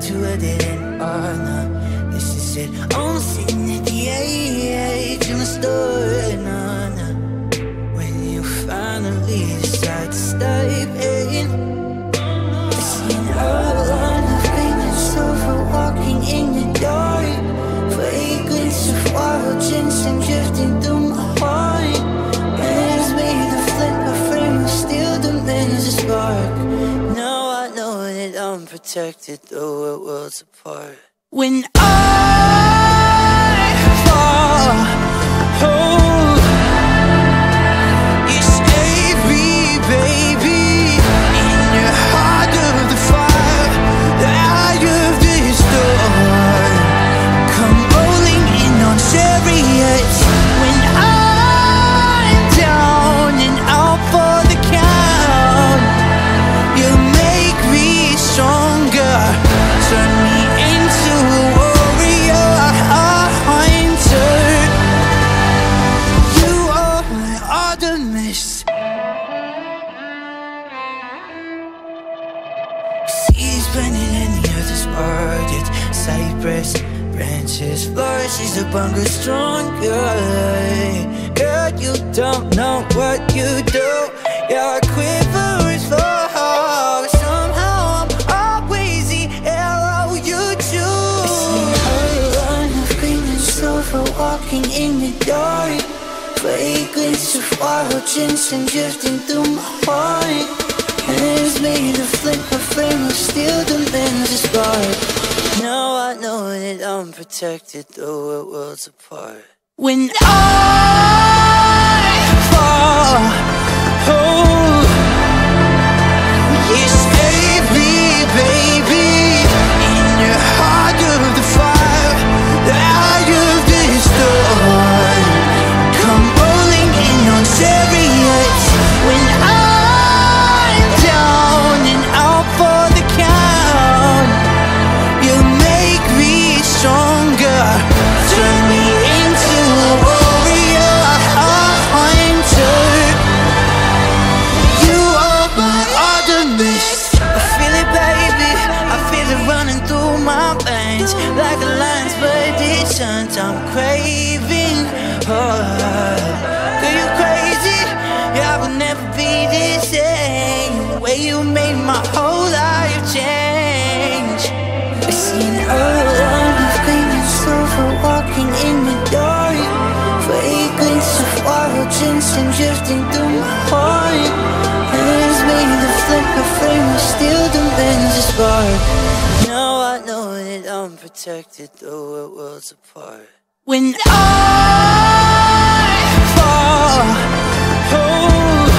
to a dead end. Oh no, this is it. I'm protected, though we're worlds apart. When And the earth is parted. Cypress branches flourishes the bunker stronger. Girl, you don't know what you do. Your quiver is full. Somehow I'm always the arrow you choose. run of green and silver walking in the dark. Fragrance of wild ginseng drifting through my heart. Hands made spark. Now I know that I'm protected, though we're worlds apart. When I fall, oh, veins like a lion's. This I'm craving. Oh, girl, you crazy? Yeah, I will never be the same. The way you made my whole life change. I seen all on the famous silver walking in the dark. Fragrance of wild ginseng drifting through my heart. That though we're worlds apart. When I fall, oh,